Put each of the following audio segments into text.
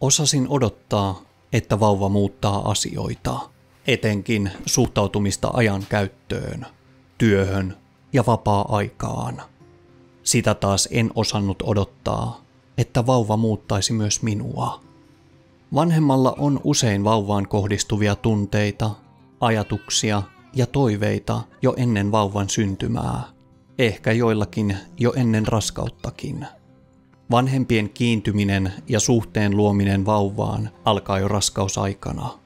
Osasin odottaa, että vauva muuttaa asioita, etenkin suhtautumista ajan käyttöön, työhön ja vapaa-aikaan. Sitä taas en osannut odottaa, että vauva muuttaisi myös minua. Vanhemmalla on usein vauvaan kohdistuvia tunteita, ajatuksia ja toiveita jo ennen vauvan syntymää, ehkä joillakin jo ennen raskauttakin. Vanhempien kiintyminen ja suhteen luominen vauvaan alkaa jo raskausaikana.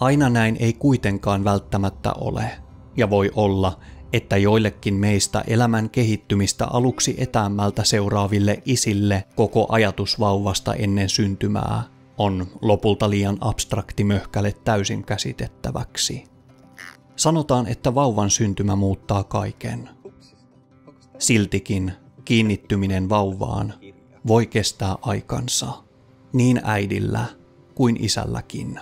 Aina näin ei kuitenkaan välttämättä ole, ja voi olla, että joillekin meistä elämän kehittymistä aluksi etäämmältä seuraaville isille koko ajatus vauvasta ennen syntymää on lopulta liian abstrakti möhkäle täysin käsitettäväksi. Sanotaan, että vauvan syntymä muuttaa kaiken. Siltikin kiinnittyminen vauvaan voi kestää aikansa, niin äidillä kuin isälläkin.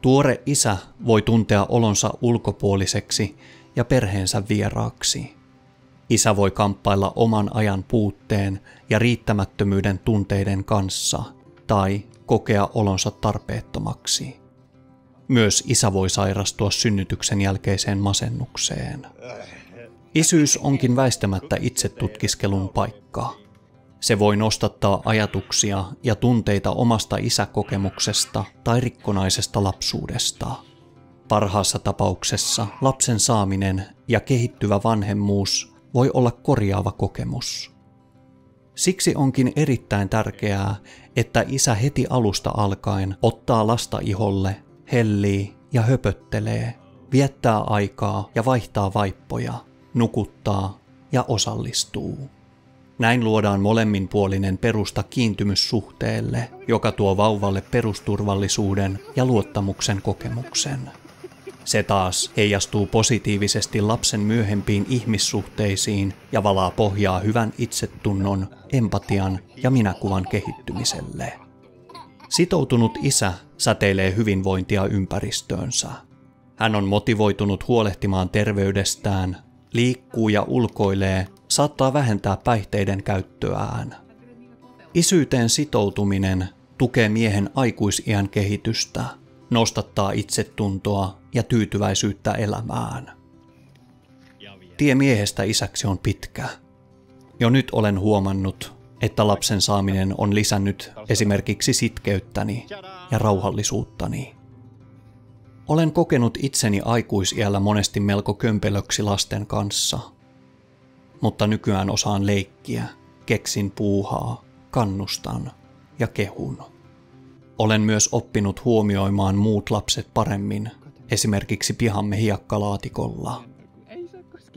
Tuore isä voi tuntea olonsa ulkopuoliseksi ja perheensä vieraaksi. Isä voi kamppailla oman ajan puutteen ja riittämättömyyden tunteiden kanssa tai kokea olonsa tarpeettomaksi. Myös isä voi sairastua synnytyksen jälkeiseen masennukseen. Isyys onkin väistämättä itsetutkiskelun paikka. Se voi nostattaa ajatuksia ja tunteita omasta isäkokemuksesta tai rikkonaisesta lapsuudesta. Parhaassa tapauksessa lapsen saaminen ja kehittyvä vanhemmuus voi olla korjaava kokemus. Siksi onkin erittäin tärkeää, että isä heti alusta alkaen ottaa lasta iholle, hellii ja höpöttelee, viettää aikaa ja vaihtaa vaippoja, nukuttaa ja osallistuu. Näin luodaan molemminpuolinen perusta kiintymyssuhteelle, joka tuo vauvalle perusturvallisuuden ja luottamuksen kokemuksen. Se taas heijastuu positiivisesti lapsen myöhempiin ihmissuhteisiin ja valaa pohjaa hyvän itsetunnon, empatian ja minäkuvan kehittymiselle. Sitoutunut isä säteilee hyvinvointia ympäristöönsä. Hän on motivoitunut huolehtimaan terveydestään, liikkuu ja ulkoilee, saattaa vähentää päihteiden käyttöään. Isyyteen sitoutuminen tukee miehen aikuisiän kehitystä, nostattaa itsetuntoa ja tyytyväisyyttä elämään. Tie miehestä isäksi on pitkä. Jo nyt olen huomannut, että lapsen saaminen on lisännyt esimerkiksi sitkeyttäni ja rauhallisuuttani. Olen kokenut itseni aikuisiällä monesti melko kömpelöksi lasten kanssa, mutta nykyään osaan leikkiä, keksin puuhaa, kannustan ja kehun. Olen myös oppinut huomioimaan muut lapset paremmin, esimerkiksi pihamme hiekkalaatikolla.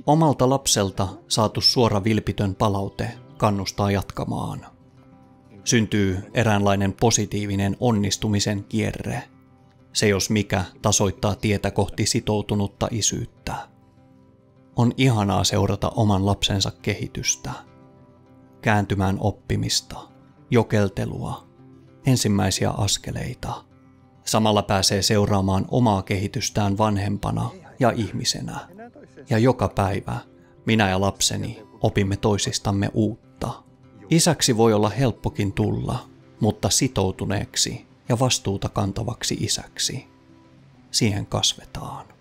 Omalta lapselta saatu suora vilpitön palaute kannustaa jatkamaan. Syntyy eräänlainen positiivinen onnistumisen kierre – se jos mikä tasoittaa tietä kohti sitoutunutta isyyttä. On ihanaa seurata oman lapsensa kehitystä. Kääntymään oppimista, jokeltelua, ensimmäisiä askeleita. Samalla pääsee seuraamaan omaa kehitystään vanhempana ja ihmisenä. Ja joka päivä minä ja lapseni opimme toisistamme uutta. Isäksi voi olla helppokin tulla, mutta sitoutuneeksi ja vastuuta kantavaksi isäksi. Siihen kasvetaan.